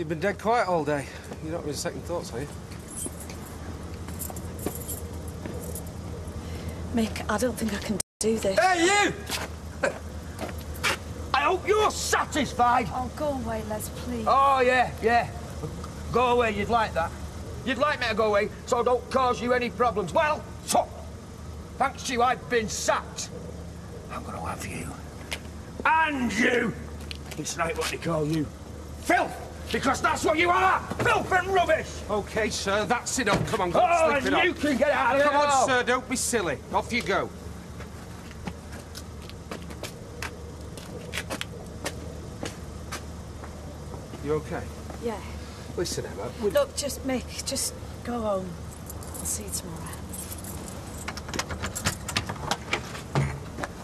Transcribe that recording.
You've been dead quiet all day. You're not really second thoughts, are you? Mick, I don't think I can do this. Hey, you! I hope you're satisfied. Oh, go away, Les, please. Oh, yeah, yeah. Go away, you'd like that. You'd like me to go away, so I don't cause you any problems. Well, so, thanks to you, I've been sacked. I'm gonna have you. And you! It's like what they call you. Filth! Because that's what you are! Filth and rubbish! OK, sir, that's enough. Come on, go Oh, and slip it you off. can get out of Come here on, sir, don't be silly. Off you go. You OK? Yeah. Listen, Emma, we... Look, just Mick, just go home. I'll see you tomorrow.